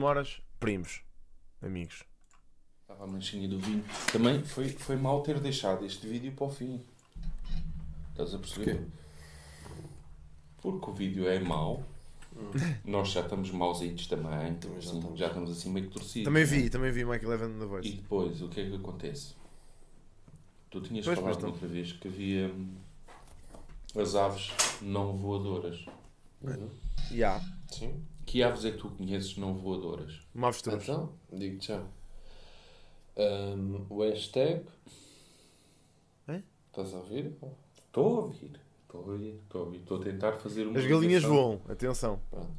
demoras, primos, amigos. Estava a manchinha do vinho. Também foi, foi mal ter deixado este vídeo para o fim. Estás a perceber? Porque o vídeo é mau. Nós já estamos mausitos também. Também já assim, estamos. já estamos assim meio torcidos. Também né? vi, também vi Michael Evan da E Voice. depois, o que é que acontece? Tu tinhas Pois, falado outra vez que havia hum, as aves não voadoras. Ya, Sim. Que aves é que tu conheces não voadoras? uma avestruz. Então, digo-te já. Ahm, o hashtag. É? Estás a ouvir? Estou a ouvir. Estou a ouvir. Estou a ouvir. Estou a tentar fazer uma As galinhas voam, atenção. Pronto.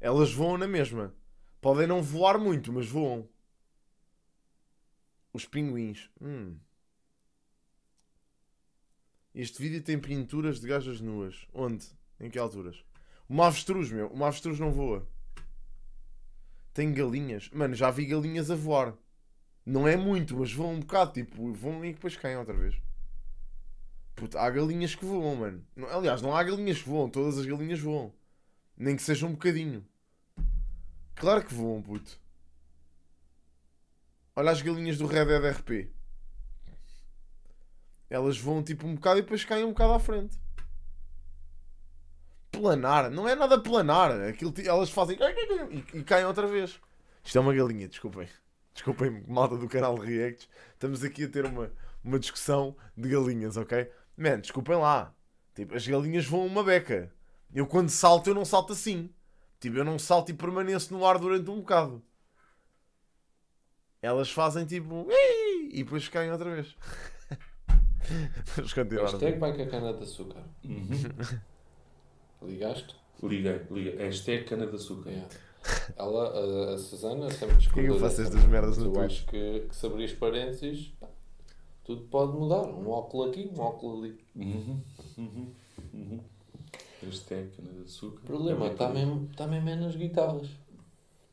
Elas voam na mesma. Podem não voar muito, mas voam. Os pinguins. Hum. Este vídeo tem pinturas de gajas nuas. Onde? Em que alturas? Uma avestruz, meu. Uma avestruz não voa. Tem galinhas. Mano, já vi galinhas a voar. Não é muito, mas voam um bocado. Tipo, voam e depois caem outra vez. Puta, há galinhas que voam, mano. Aliás, não há galinhas que voam. Todas as galinhas voam. Nem que seja um bocadinho. Claro que voam, puto. Olha as galinhas do Red Dead RP. Elas voam tipo um bocado e depois caem um bocado à frente. Planar. Não é nada planar. Aquilo, elas fazem e, e caem outra vez. Isto é uma galinha, desculpem. Desculpem, malta do canal de Reacts. Estamos aqui a ter uma, uma discussão de galinhas, ok? Man, desculpem lá. Tipo, as galinhas voam uma beca. Eu quando salto, eu não salto assim. Tipo, eu não salto e permaneço no ar durante um bocado. Elas fazem tipo. E depois caem outra vez. Vamos continuar. Hashtag vai com a cana de açúcar. Uhum. Ligaste? Liguei, liguei. Hashtag cana de açúcar. Yeah. Ela, a, a Susana, sempre que é que eu faço estas merdas no Eu acho que, que se abrir parênteses, pá, tudo pode mudar. Um óculo aqui, um óculo ali. Uhum. Uhum. Uhum. Hashtag cana de açúcar. O problema É está muito mesmo, está mesmo é nas guitarras.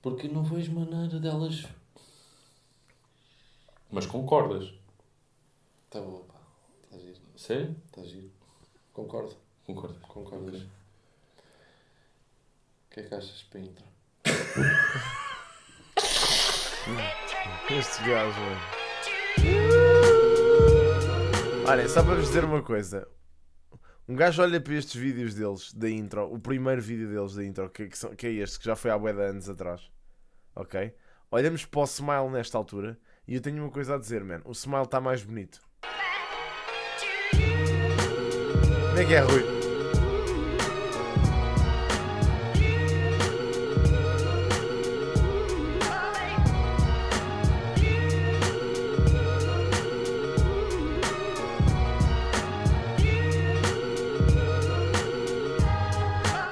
Porque não vejo maneira delas. Mas concordas? Está boa, pá. Está giro. Sério? Está giro. Concordo. Concordas? Concordas. Ok. Que é que achas para intro? Estes gajos, mano. Olha, só para vos dizer uma coisa. Um gajo olha para estes vídeos deles, da intro, o primeiro vídeo deles da intro, que, que, são- que é este, que já foi há bué de anos atrás. Ok? Olhamos para o Smile nesta altura e eu tenho uma coisa a dizer, man. O Smile está mais bonito. Como é que é, Rui?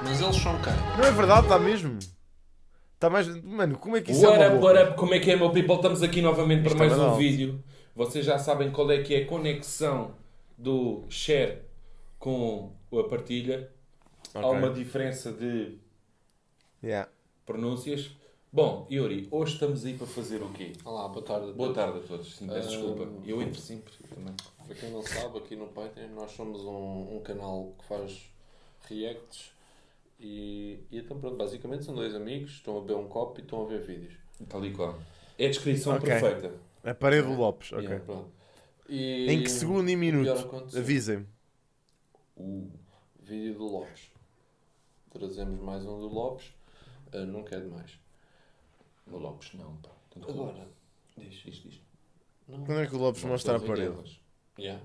Mas eles são quem? Não é verdade, está mesmo. Está mais. Mano, como é que isso What é up, what up? Como é que é, meu people? Estamos aqui novamente para Isto mais é um vídeo. Vocês já sabem qual é que é a conexão do share com a partilha. Há Ok. uma diferença de Yeah. pronúncias. Bom, Yuri, hoje estamos aí para fazer o quê? Olá, boa tarde. a Boa tarde a todos. Sim, peço Ah, desculpa. Eu entro sempre também. Para quem não sabe, aqui no Patreon nós somos um, um canal que faz reacts e, e então pronto, basicamente são dois amigos, estão a beber um copo e estão a ver vídeos. Tal e qual. É a descrição Ok. perfeita. A parede do Lopes, ok. Yeah. Pronto. E Em que segundo e minuto? Avisem-me. Uh, Vídeo do Lopes. Trazemos mais um do Lopes, ah, nunca é demais. no Lopes não, pá. Tanto Agora, Diz, diz, diz. não. Quando é que o Lopes mostra a parede? Yeah,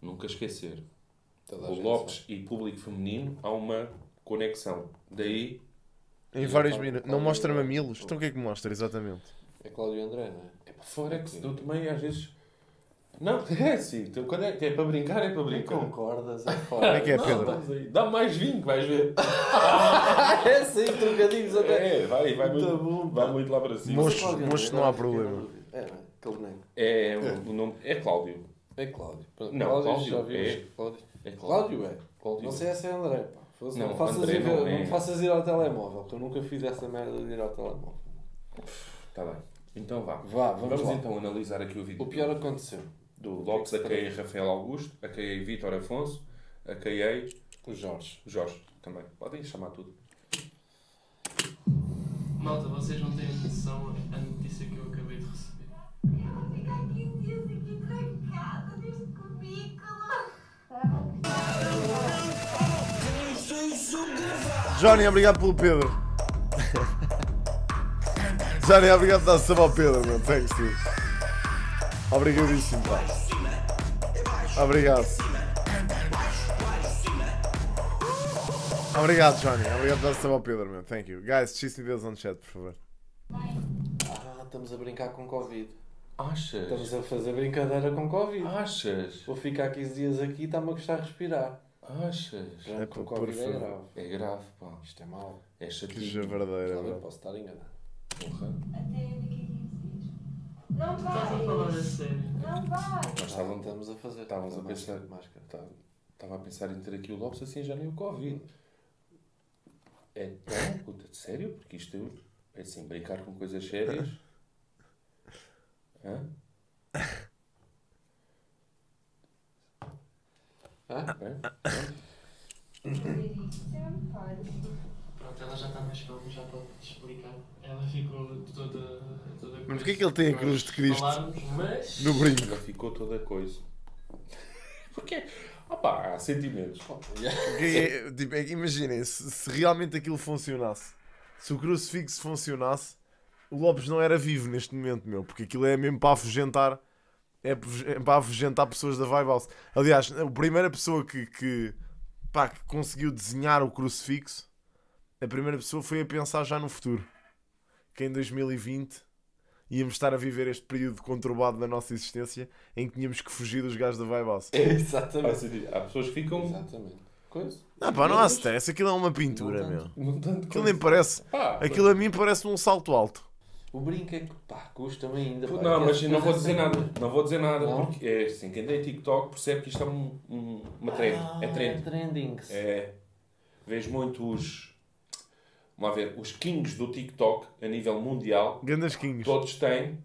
Nunca esquecer. toda O Lopes e público feminino há uma conexão. Daí, Em vários minutos. Não mostra mamilos? Então o que é que mostra exatamente? É Cláudio e André, não é? é para fora que eu também às vezes. Não, é assim. então, Quando é, é para brincar, é para brincar. concordas, é Como é que é, Pedro? Dá mais vinho, que vais ver. é sim, trocadilhos até. É, vai, vai, Muito muito, bom, vai muito lá para cima. Moço. Não há agora fiquei problema. É, é? aquele boneco. É, o, o nome é Cláudio. É Cláudio. Não, Cláudio, Cláudio já vimos. é- Cláudio. É Cláudio. Cláudio é. Cláudio. Não sei se é André, pá. Não, Não, me faças André ir, não não é. me faças ir ao telemóvel, que eu nunca fiz essa merda de ir ao telemóvel. Tá bem. Então vá. Vá, vamos, Vamos, lá. então analisar aqui o vídeo. O pior aconteceu. do Lopes, a quem Rafael Augusto, a quem Vítor Afonso, a quem O Jorge. Jorge também. Podem chamar tudo. Malta, vocês não têm noção a notícia que eu acabei Johnny, obrigado pelo Pedro. Johnny, obrigado por dar sub ao Pedro, meu. Thanks, dude. Obrigadíssimo, pá. Obrigado. Obrigado, Johnny. Obrigado por dar sub ao Pedro, meu. Thank you. Guys, xistem deles no chat, por favor. Ah, estamos a brincar com Covid. Achas? Estamos a fazer brincadeira com Covid. Achas? Vou ficar 15 dias aqui e está-me a gostar de respirar. Achas? Já É com por Covid é favor. grave. É grave, pá. Isto é mau. É Que chatinho. javardeira, Talvez bro. posso estar enganado. Porra. Até daqui a 15 dias. Não Estás a falar a vai. sério? Não vai. Nós estávamos, a fazer. estávamos a pensar. Máscara. Estava estava a pensar em ter aqui o Lopes assim já nem o Covid. É tão puta de sério? Porque isto é assim, brincar com coisas sérias. Hã? Hã? Hã? Obrigadíssimo, pode. Pronto, ela já está mais calma, já pode explicar. Ela ficou toda. toda Mas porquê que ele tem a cruz de Cristo Falarmos, mas. no brinco? Já ficou toda coisa. Porque, opá, há sentimentos. É- tipo, é imaginem, se, se realmente aquilo funcionasse, se o crucifixo funcionasse, o Lopes não era vivo neste momento, meu, porque aquilo é mesmo para afugentar, é é para afugentar pessoas da Vibe House. Aliás, a primeira pessoa que, que, pá, que conseguiu desenhar o crucifixo, a primeira pessoa foi a pensar já no futuro, que em 2020 íamos estar a viver este período conturbado da nossa existência em que tínhamos que fugir dos gajos da Vibe House. Há, Exatamente. Há pessoas que ficam. Exatamente. Coisa. Não, pá, não há stress, aquilo é uma pintura, Não meu. tanto. Não tanto Aquilo coisa. nem parece. Pá, Aquilo a mim parece um salto alto. O brinco é que, pá, custa-me ainda. pá, Não, que mas as não vou dizer nada. Não vou dizer nada, Não? porque é assim, quem tem TikTok percebe que isto é um, um- uma trend. Ah, é trend. trending. É. Vejo muito os. Vamos lá ver, os kings do TikTok a nível mundial, Gandas Kings. todos têm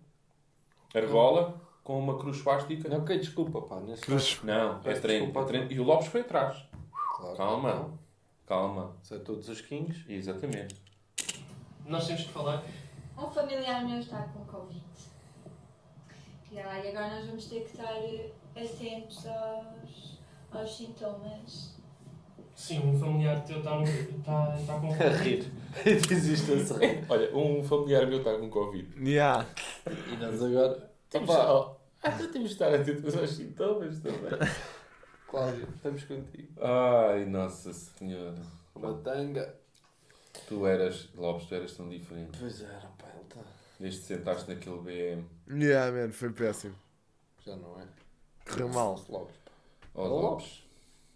argola com uma cruz plástica. Não, ok, desculpa, pá. Nesse Cruz. Não, é Peço trend, desculpa. é trend. E o Lopes foi atrás. claro. Calma, calma. São todos os kings. Exatamente. Nós temos que falar. Um familiar meu está com Covid. E agora nós vamos ter que estar eh, atentos aos, aos sintomas. Sim, um familiar teu está tá, tá com. A rir. Isto a sorrir. Olha, um familiar meu está com Covid. Yeah. E nós agora. Temos, Opa, oh, ah, então temos de estar atentos aos sintomas também. Cláudio, estamos contigo. Ai, Nossa Senhora. Uma tanga. Tu eras, Lopes, tu eras tão diferente. Pois era, pá, ele está. Desde que sentaste naquele BM. Yeah, man, foi péssimo. Já não é. Correu mal. Lopes, pá. Oh, Lopes.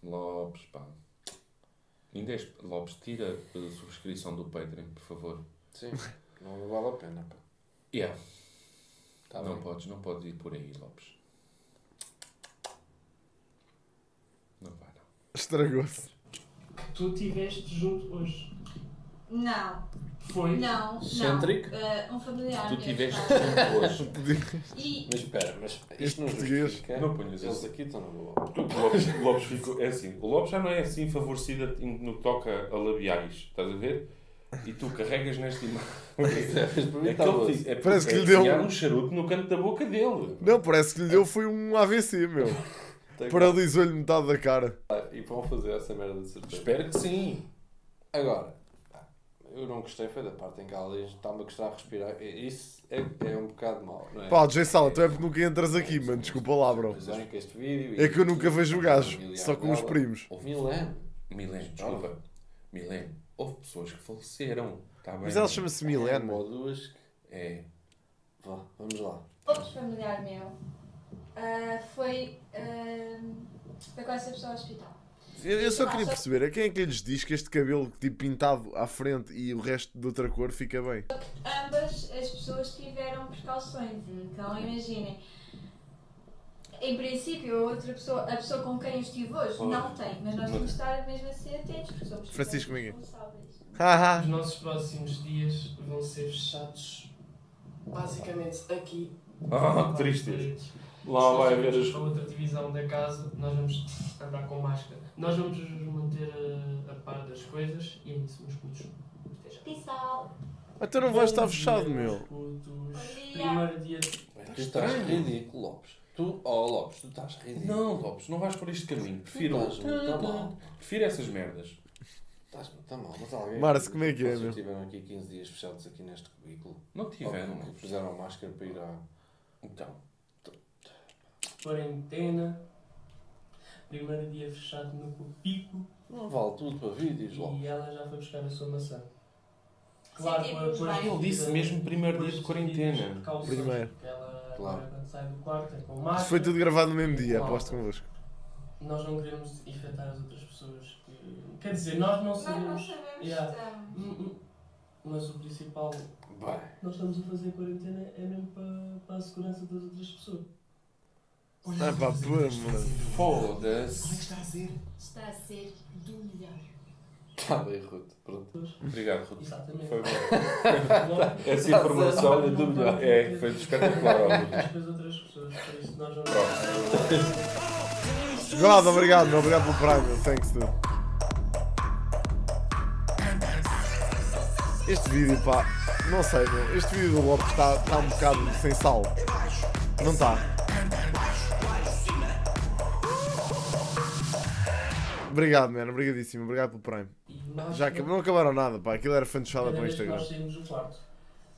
Lopes, pá. Ainda és, Lopes, tira a subscrição do Patreon, por favor. Sim, não vale a pena, pá. Yeah. Tá não bem. podes, não podes ir por aí, Lopes. Não vai, não. Estragou-se. Tu estiveste junto hoje. Não, Foi? não, não. Excêntrico? Eh, um familiar Tu tiveste hoje. E Mas espera, mas Este isto não português, justifica. não ponhas Eles isso. aqui estão na boa. O Lopes, o Lopes ficou, é assim, o Lopes já não é assim favorecido no que toca a labiais, estás a ver? E tu carregas nesta imagem. É doce. fica- é Parece que é lhe deu- desenhar um charuto no canto da boca dele. Não, parece que lhe deu foi um AVC, meu. Paralisou-lhe metade da cara. E vão fazer essa merda de certeza. Espero que sim. Agora, eu não gostei, foi da parte em que ela diz está-me a gostar de respirar. Isso é, é um bocado mau, não é? Pá, Sala, tu é porque nunca entras aqui, mano. Desculpa lá, bro. É, que este vídeo É que eu nunca vejo o gajo, só com os primos. Houve Milene. Milene, desculpa. Milene, houve pessoas que faleceram. Tá bem? Mas ela chama-se Uma Milene. ou duas. que- É. Vá, vamos lá. outro familiar meu ah, foi, ah, foi com essa pessoa ao hospital. Eu, eu só queria perceber, a quem é que lhes diz que este cabelo tipo pintado à frente e o resto de outra cor fica bem? Ambas as pessoas tiveram precauções, então imaginem. Em princípio, a outra pessoa, a pessoa com quem eu estive hoje, Olha, não tem, mas nós temos de estar mesmo assim atentos, porque somos Francisco Miguel. Os nossos próximos dias vão ser fechados basicamente aqui. Ah, que triste. Lá vai haver as. A outra divisão da casa, nós vamos andar com máscara. Nós vamos manter a, a par das coisas e nisso, meus putos. Até já. Peace out. Então não vais estar fechado, dia, meu. putos. Primeiro dia. Tu estás ridículo, Lopes. Tu, oh Lopes, tu estás ridículo. Não, Lopes, não vais por este caminho. Prefiro, Estás muito mal. prefiro essas merdas. Estás muito mal, mas alguém. Marcio, como é que é, Vocês meu? estiveram aqui 15 dias fechados aqui neste cubículo. Não tiveram. Ou que Puseram máscara para ir à. Então, Quarentena. Primeiro dia fechado no pico. Não vale tudo para vídeos, Lopes. E ela já foi buscar a sua maçã. Claro, com as bem. Ele disse mesmo primeiro dia de quarentena. Primeiro. Ela Claro. agora quando sai do quarto é com Isto máscara. foi tudo gravado no mesmo dia, aposto convosco. Nós não queremos infectar as outras pessoas. que- Quer dizer, nós não Nós não sabemos. sabemos Yeah. Hum, hum. Mas o principal Bem, nós estamos a fazer quarentena é mesmo para, para a segurança das outras pessoas. Ah pá, pô, mano. foda-se. está a ser? Está a ser do melhor. Está bem, Ruth. Pronto. obrigado, Ruth. Exatamente. Foi bom. Essa informação é do melhor. É, foi espetacular. As outras pessoas, por isso nós não. God, obrigado, meu. Obrigado pelo Prime. Thanks, dude. Este vídeo, pá, não sei, meu. Este vídeo do Lopes está tá um bocado sem sal. Não está. Obrigado, mano. Obrigadíssimo. Obrigado pelo Prime. Nós Já acab- não acabaram nada, pá. Aquilo era fantochada para o Instagram. Nós saímos do quarto.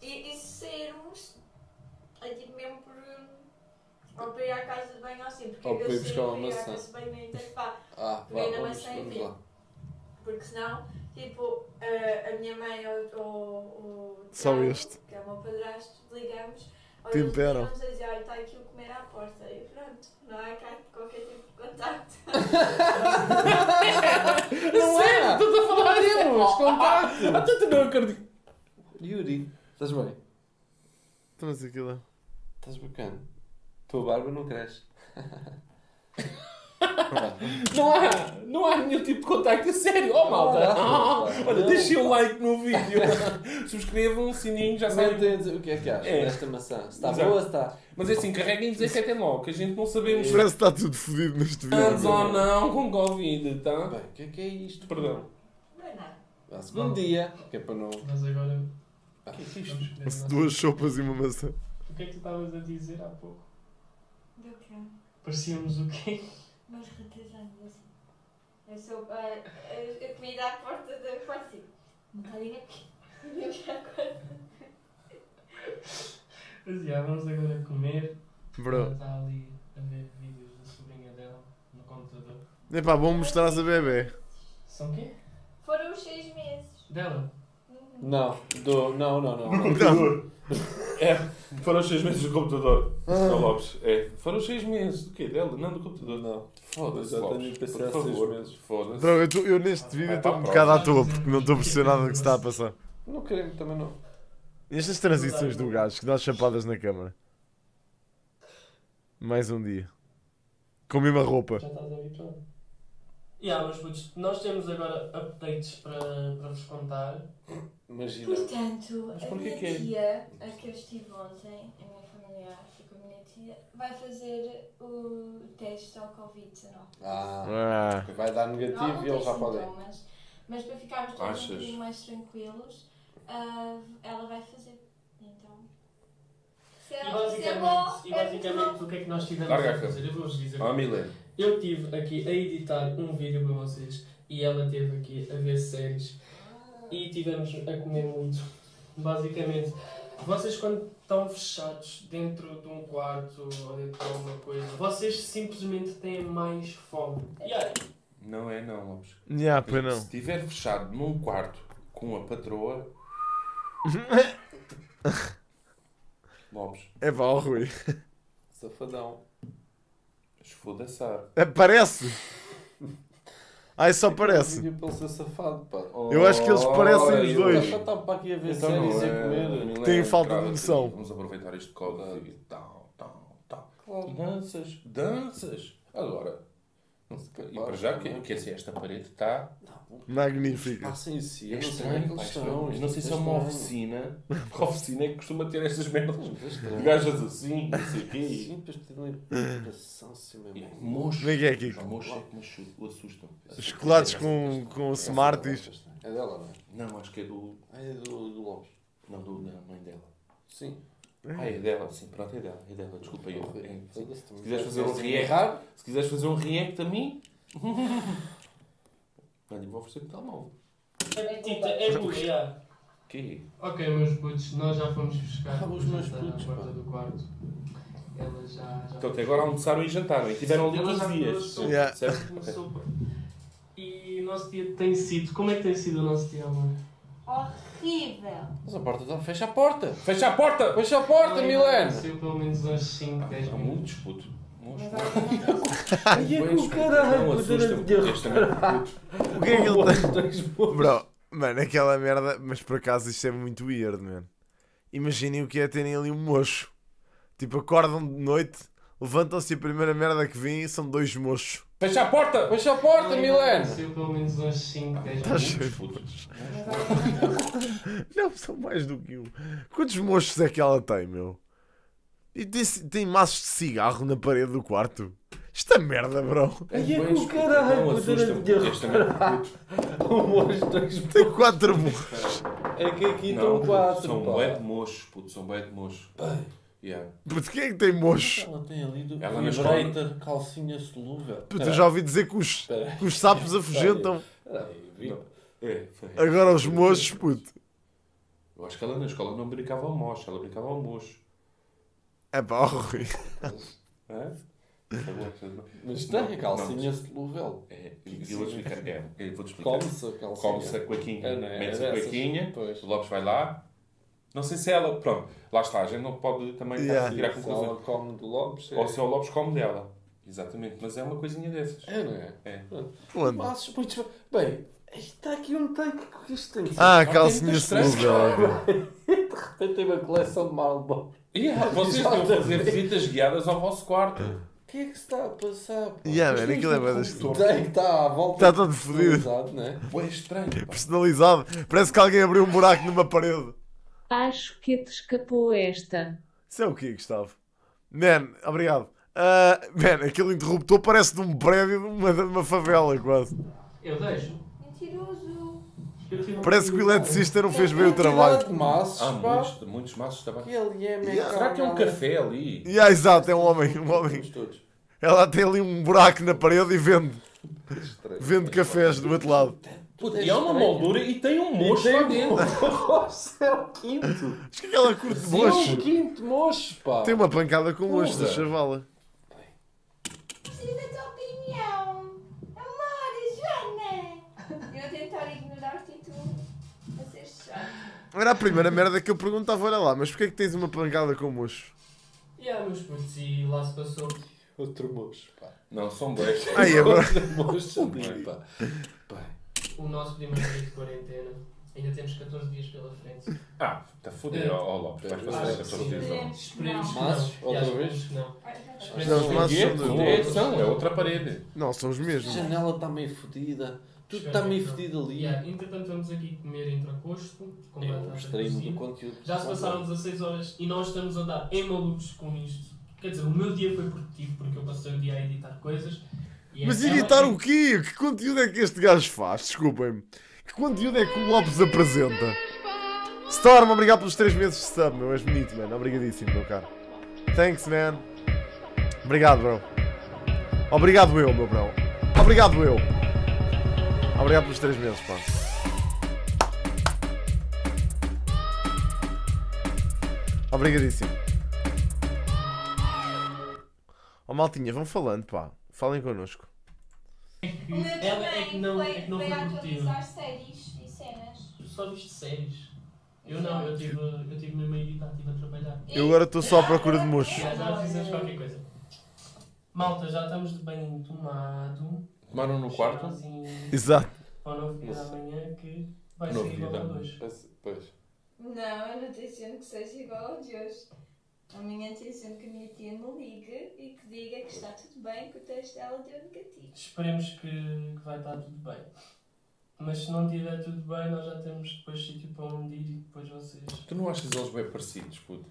E, e se sairmos, é tipo mesmo por. Ou para ir à casa de banho ou assim, porque Ou para ir eu buscar uma ir à maçã. casa de banho entanto, pá, Ah, vá, Peguei na vamos, maçã vamos lá. porque senão, tipo, a, a minha mãe ou, ou, ou o Só este. que é o meu padrasto, ligamos, ou Te eles imperam. ligam-nos a dizer, olha, está aqui o comer à porta, e pronto, não há cá qualquer tipo de contacto. Não é! Estou a falar temos contacto. Até tu não acredito. Yuri, estás bem? Mas aquilo é. Estás bacana. Tua barba não cresce. Não há, não há nenhum tipo de contacto. A sério, oh malta. Ah, não, olha, não. deixem o like no vídeo. Subscrevam o sininho, já sabem. O que é que acham É. desta maçã. Se está Exato. boa, se está. Mas é assim, carreguem 17 é logo, que a gente não sabemos Parece que está tudo fodido neste vídeo. ou não com Covid, tá? Bem, o que é que é isto? Perdão. Não é nada. Vá, segundo dia. Que é para não. Mas agora. O que é que é isto? Duas sopas e uma maçã. O que é que tu estavas a dizer há pouco? Do quê? Parecíamos o quê? Mas retesanos assim. Eu sou a, a, a comida à porta do quarto, tipo, um bocadinho aqui. Eu já acordo. Mas já, vamos agora comer. Ela Bro. está ali a ver vídeos da sobrinha dela no computador. Epá, bom mostrar a bebê. São quê? Foram os seis meses. Dela? Uhum. Não, do, não, não, não. não. computador. É, foram os 6 meses do computador. Sr. Lopes. É, foram os 6 meses. Do quê? Dela? Não, do computador. Não. Foda-se, Já Lopes. tenho Por há seis favor. meses. Foda-se. Bro, eu, tô- eu neste vídeo estou um bocado à toa porque não estou a perceber nada do que se está a passar. Não queremos também não. Estas transições do gajo que dá chapadas na câmara. Mais um dia. Com a mesma roupa. Já estás habituado. Yeah, mas putos, nós temos agora updates para, para vos contar. Imagina. Portanto, Mas a porquê minha que é? tia, a que eu estive ontem, a minha familiar, fui com a minha tia, vai fazer o teste ao Covid-19. Ah, Ah, vai dar Não, negativo não e tem eles já podem. sintomas, mas para ficarmos todos Achas? um bocadinho mais tranquilos, ah, ela vai fazer. Então. Se E é, se é bom, basicamente, e é muito basicamente o que é que nós tivemos Larga a a fazer? Eu vou-vos dizer. Ah, Milene. Eu estive aqui a editar um vídeo para vocês e ela esteve aqui a ver séries e tivemos a comer muito. Basicamente, vocês quando estão fechados dentro de um quarto ou dentro de alguma coisa, vocês simplesmente têm mais fome. E aí? Não é não, Lopes. yeah, pois Se não. estiver fechado num quarto com a patroa... Lopes. É ó Rui. Safadão. Esfodaçar. É, parece. Ai, só parece. Safado, pá. Eu acho que eles parecem os dois. Já está para aqui a ver Então séries e a é. comer. Milene, Têm falta de noção. Vamos aproveitar este código e tal, tal, tal. Claro. Danças, danças. Agora, Não se e para já que, que assim, esta parede está Magnífica. Passa em si. é eu não sei estranho. é pá, estão. é- eu não sei se é uma oficina. A oficina é que costuma ter estas merdas. É gajas assim, não sei o quê. Sim, depois tem uma impressão assim E mesmo. mocho. Como é que é, Kiko? Mocho é assu- o assustam. Chocolates com, com Smarties. É dela, não é? Não, acho que é do. É do, do Lopes. Não, do, da mãe dela. Sim. Ah, é dela, sim, pronto, é dela, é dela, desculpa aí. É, Se quiseres fazer um react, se quiseres fazer um react a mim, olha, vou oferecer o telemóvel. É Tita, é já. Que Ok, meus putos, nós já fomos buscar Ah, os meus putos, à porta do quarto. Elas já. já Então até agora almoçaram e jantaram e tiveram ali Elas 15 já dias. Yeah. Certo? E o nosso dia tem sido. Como é que tem sido o nosso dia, amor? Horrível. Mas a porta está. Fecha a porta! Fecha a porta! Fecha a porta, Milena! Saiu pelo menos uns 5, 10 Há minutos. muitos, puto. Ai, é com o puto. caralho! Puto. O que é que ele tem? Bro, mano, aquela merda. Mas por acaso isto é muito weird, mano. Imaginem o que é terem ali um mocho. Tipo, acordam de noite, levantam-se e a primeira merda que vêm são dois mochos. Fecha a porta! Fecha a porta, Milena! Saiu pelo menos uns 5, 10 Tá minutos. cheio. puto. Não, são mais do que um. Quantos mochos é que ela tem, meu? E tem, tem maços de cigarro na parede do quarto. Esta merda, bro. Ai, é Bués, com o caralho! De. Um dois Tem quatro mochos. É que aqui estão quatro, São bué de mochos, puto. São bué de mochos. Yeah. Quem é que tem mochos? Ela tem ali do Ela na vibrator, calcinha solúvel. Puto, eu já ouvi dizer que os, que os sapos afugentam. É. Agora os mochos, puto. Eu acho que ela na escola não brincava ao mocho, ela brincava ao mocho. É pá, Rui. É? Mas tem a calcinha solúvel. É, e vou-te explicar. É, eu vou-te explicar. Come-se a calcinha. Come-se a cuequinha. É, é? Mete-se a cuequinha, o Lopes vai lá. Não sei se ela. Pronto, lá está, a gente não pode também Yeah. tirar Se conclusões. ela come do Lopes, é... Ou se é o Lopes come dela. Exatamente, mas é uma coisinha dessas. É, não é? É. Mas, muito bem. Está aqui um tanque que isto tem. Ah, Ah, calcinha solúvel. De repente tem uma coleção de Marlboro. E ah, vocês vão fazer visitas guiadas ao vosso quarto. O que é que se está a passar? pá? Yeah, man, aquilo é bué das O tanque está à volta. Está todo fodido. Exato, não é? Pô, é estranho. pá. Personalizado. Parece que alguém abriu um buraco numa parede. Acho que te escapou esta. Isso é o quê, Gustavo? Man, obrigado. Ah, man, aquele interruptor parece de um prédio de uma, de uma favela, quase. Eu deixo. Mentiroso. Parece que o eletricista não fez bem o trabalho. de maços, Há pá. muitos, muitos maços de tabaco. Que ele é Yeah. Será que é um café ali? Yeah, exato, é um homem, um homem. Ela tem ali um buraco na parede e vende. Estranho. Vende cafés do outro lado. Puta, e há uma moldura e tem um mocho lá dentro. Moço, é o quinto. Acho que aquela curte de Sim, é o mocho. quinto moço, pá. Tem uma pancada com mocho da chavala. Preciso da tua opinião. Amor, Joana. Eu a tentar ignorar-te e tu a ser chato. Era a primeira merda que eu perguntava, olha lá, mas porquê é que tens uma pancada com mocho? E há meus putos e lá se passou. Outro moço, pá. Não, são dois. Ai, agora. Outro ali, pá. Pá. O nosso primeiro dia de quarentena. Ainda temos 14 dias pela frente. Ah, está fodido, ó ó, Lopes. Vais passar Acho que 14 sim. dias Esperemos Esperemos não. não. Maços, E outra vez? não. Esperemos Não, maços É, são é, é outra parede. Não, são os A mesmos. janela está meio fodida. Tudo está meio fodido ali. Yeah, entretanto, vamos aqui comer entrecosto com É extremo do conteúdo. Já se passaram 16 horas e nós estamos a dar em malucos com isto. Quer dizer, o meu dia foi produtivo porque eu passei o dia a editar coisas. E Mas ela- o quê? Que conteúdo é que este gajo faz? Desculpem-me. Que conteúdo é que o Lopes apresenta? Storm, obrigado pelos 3 meses de sub, meu. És bonito, man. Obrigadíssimo, meu caro. Thanks, man. Obrigado, bro. Obrigado eu, meu bro. Obrigado eu. Obrigado pelos 3 meses, pá. Obrigadíssimo. Ó maltinha, vão falando, pá. Falem connosco. O meu Ela é que também não, foi, é que não foi foi a atualizar séries e cenas. Tu só viste séries. Eu não, eu tive, eu tive mesmo a editar, estive a trabalhar. Eu agora estou só à procura de mocho. Já, já fizemos qualquer coisa. Malta, já estamos de banho tomado. Tomaram no quarto? Chazinho Exato. Para o novo dia da manhã que vai Novo ser igual a dois. Pois. Não, eu não estou dizendo que seja igual ao de hoje. A minha estou dizendo que a minha tia me ligue e que diga que está tudo bem, que o teste dela deu negativo. Esperemos que, que vai estar tudo bem. Mas se não estiver tudo bem, nós já temos depois sítio para onde ir e depois vocês. Tu não achas eles bem parecidos, puto?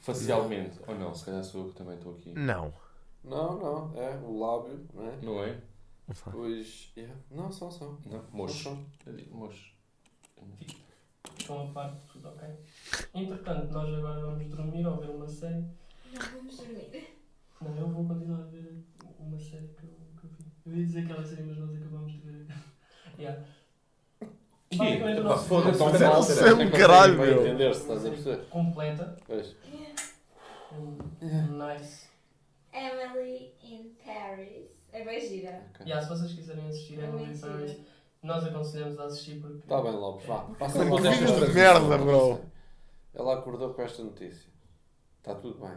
Facialmente. Ou não? Se calhar sou eu que também estou aqui. Não. Não, não. É o lábio, não é? Não é? Pois. Yeah. Não, são, são. Não. Mocho. São, Eu digo Mocho. Estão a par de tudo, ok? Entretanto, nós agora vamos dormir ou ver uma série. Não vamos dormir. Não, eu vou continuar a ver uma série que eu, que eu vi. Eu ia dizer aquela série, mas nós acabamos de ver. yeah. Que? Basicamente, o nosso tão Isso é- é um caralho, meu. entender-se, estás a perceber? completa. Pois. Um, nice. Emily in Paris. É bem gira. Yeah, se vocês quiserem assistir É Emily in muito Paris, gira. Nós aconselhamos a assistir porque. Está bem, Lopes, vá. Passa que desta vídeos de merda, bro. Ela acordou com esta notícia. Está tudo bem.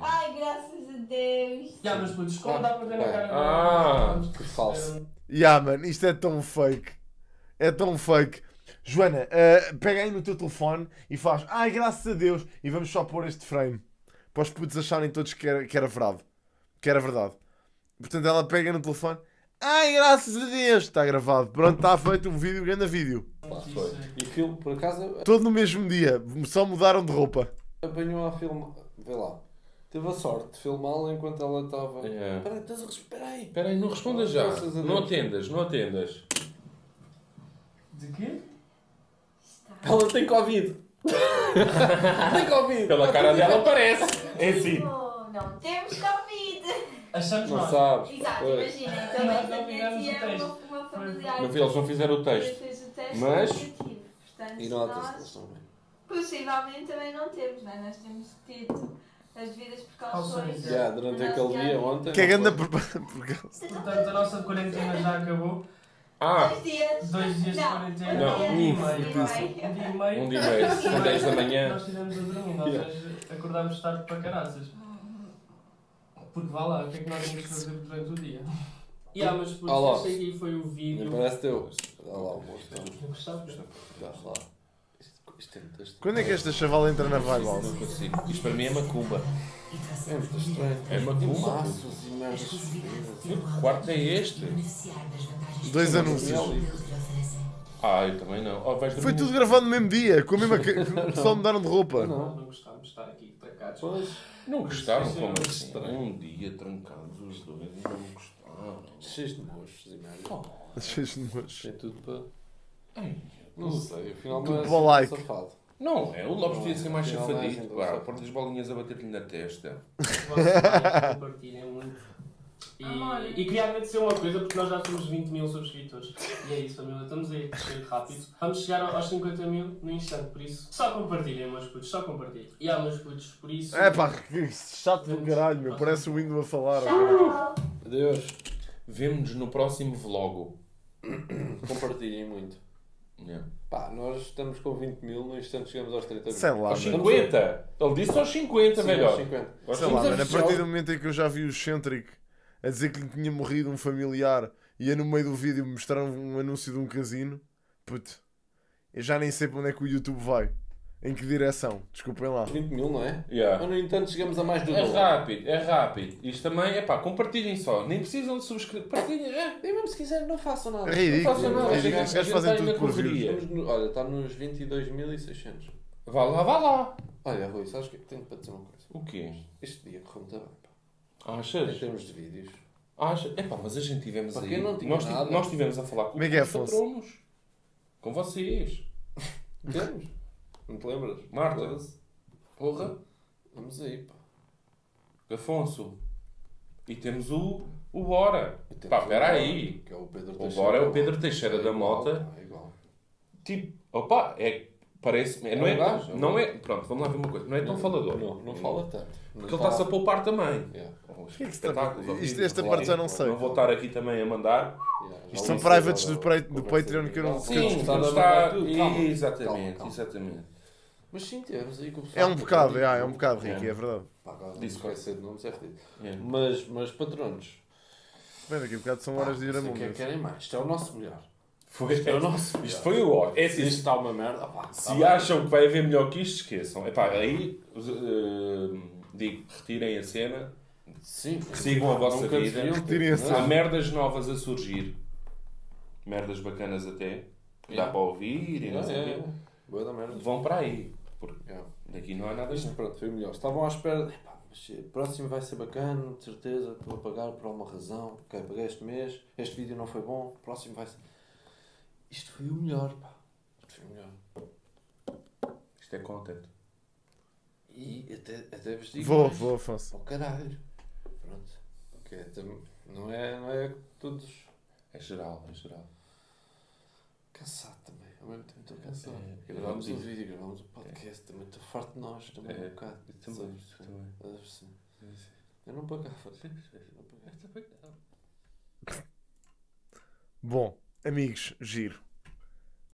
Ai, graças a Deus. Yeah, mas putos, como dá para ver na cara Ah, que falso. Yeah, mano, isto é tão fake. É tão fake. Joana, eh, pega aí no teu telefone e faz Ai, graças a Deus. E vamos só pôr este frame. Para os putos acharem todos que era, que era verdade. Que era verdade. Portanto, ela pega no telefone. Ai, graças a Deus. Está gravado. Pronto, está feito um vídeo, grande vídeo. Pá, foi. E filme, por acaso, Todo no mesmo dia. Só mudaram de roupa. apanhou a filmar. Vê lá. Teve a sorte de filmá-la enquanto ela estava. É. Espera aí, estás a Espera aí. Espera aí, não respondas já. Graças a Não Deus. atendas, não atendas. De quê? Ela tem Covid. tem Covid. Pela cara dela parece. É assim. Não temos Covid. Achamos Não nós. sabes. Exato, Pois. imaginem. Nós Também não fizemos o é teste. uma, uma familiar. Não eles não fizeram o texto. O teste Mas-. Portanto, E que eles nós possivelmente também não temos, não é? Nós temos tido as devidas precauções. Calções, Já, durante aquele dia dia. ontem. Que é não grande por- Portanto, a nossa quarentena já acabou. Ah, Dois dias. Dois dias de Não, quarentena. Não. Um dia e meio. Um dia e meio. Um dia e meio. um dia e meio. São 10 da manhã. Nós estivemos a dormir, nós hoje acordámos tarde para caraças. Porque vá lá, o que é que nós vamos fazer durante o dia? Yeah, mas por Ah, lá. isso este aqui foi o vídeo. parece teu. Olha lá o moço. Eu gostava. Dá lá. É. Quando é que esta chaval entra na vibe? Não consigo. Isto para mim é macumba. É muito estranho. É macumba. E. Que quarto é este? Dois anúncios. Ah, eu também não. Oh, vais Foi tudo gravado no mesmo dia, com a mesma. Só mudaram de roupa. Não. Não gostávamos de estar aqui trancados. Pois. Não gostaram? Isso é Como muito assim? estranho. Um dia trancados os dois e não gostaram. Cheios de mochos e merdas. Cheios de nojo. Tem tudo para. Ai, Não sei, afinal Tudo não é assim like. safado. Não, é. O Lopes Não, devia ser mais não é safadito. assim Pá, tão pôr as bolinhas a bater-lhe na testa. Vocês compartilhem muito. E, Amor. e queria agradecer uma coisa porque nós já somos 20 mil subscritores. E é isso, família. Estamos aí a crescer rápido. Vamos chegar aos 50 mil no instante, por isso. Só compartilhem, meus putos, só compartilhem. E há, meus putos, por isso. É pá, que chato do caralho, meu. Parece o Windows a falar. Adeus. Vemo-nos no próximo vlog. Compartilhem muito. Yeah. Pá, nós estamos com 20 mil, no instante chegamos aos 30 mil. Sei lá, Aos mano. 50! Ele disse aos 50, Sim, velho. aos 50. Nós Sei lá, a mano. A partir do momento em que eu já vi o Centric a dizer que lhe tinha morrido um familiar e a no meio do vídeo me mostraram um anúncio de um casino, puto, eu já nem sei para onde é que o YouTube vai. Em que direção? Desculpem lá. 20 mil, não é? Yeah. Mas no entanto chegamos a mais do É rápido, é rápido. Isto também, é pá, compartilhem só. Nem precisam de subscrever. Partilhem, é. E mesmo se quiserem, não façam nada. É ridículo. façam nada, é chega- ridículo. Os a gajos fazem tudo por views. Estamos no- olha, está nos 22.600. Vá lá, vá lá. Olha, Rui, sabes que tenho para dizer uma coisa. O quê? Este dia correu muito bem, pá. Em Achas? termos de vídeos. Acha? Epá, mas a gente tivemos Para aí. não tinha nós, nada. nós tivemos a falar com Como é que é, os Afonso? patronos. Com vocês. Temos? Não te lembras? Marta. Foda-se. Porra. Vamos aí, pá. Afonso. E temos o, o Bora. Pá, espera aí. Que é o Pedro O. Bora é o Pedro Teixeira da igual, Mota. pá, É igual. Tipo, opa, é. Parece. É, não é, É um gajo, é um não é. Pronto, vamos lá ver uma coisa. Não é tão falador. Não, não fala tanto. Não Porque ele está-se a poupar também. Yeah, que é que isto- vivo, esta parte já não sei. Não vou estar aqui também a mandar. yeah. Isto são privates do Patreon- do Patreon que eu não- eu Sim, está a está. Exatamente, exatamente. Mas sim, tivemos aí com o É pessoal. um bocado, é, é um bocado, Ricky, É. é verdade. Pá, Disse esquecer de nomes, é fedido. É. Mas, mas patronos. Bem, daqui a bocado são horas de ir a sei mundo. que é que querem mais. Isto é o nosso melhor. Foi, Isto é o nosso melhor. Isto foi o ó. É Se isto está uma merda, pá. se tá bem. acham que vai haver melhor que isto, esqueçam. Epá, aí eh, digo, retirem a cena. Sim. Sigam a vossa Nunca vida. Retirem a cena. Há merdas novas a surgir. Merdas bacanas até. Que dá Yeah. para ouvir e não sei o quê. Boa da merda. Vão para aí. Porque Yeah. daqui não há nada Isto, de pronto, foi melhor. Estavam à espera. "Epá, mas o próximo vai ser bacana, de certeza. Estou a pagar por alguma razão. Ok, paguei este mês. Este vídeo não foi bom. Próximo vai ser. Isto foi o melhor, pá. Isto foi o melhor. Isto é content. E até, até vos digo Vou, mais. vou, Afonso. O caralho. Pronto. É tam- não, é, não é todos. É geral, é geral. Cansado também. Ao mesmo tempo estou cansado. É, gravámos é. um vídeo, gravámos um podcast. Também estou farto de nós. Também É, um bocado. eu também, Sabes? eu também. Estás a perceber? Eu não pagava. Eu não pagava. Bom, amigos, giro.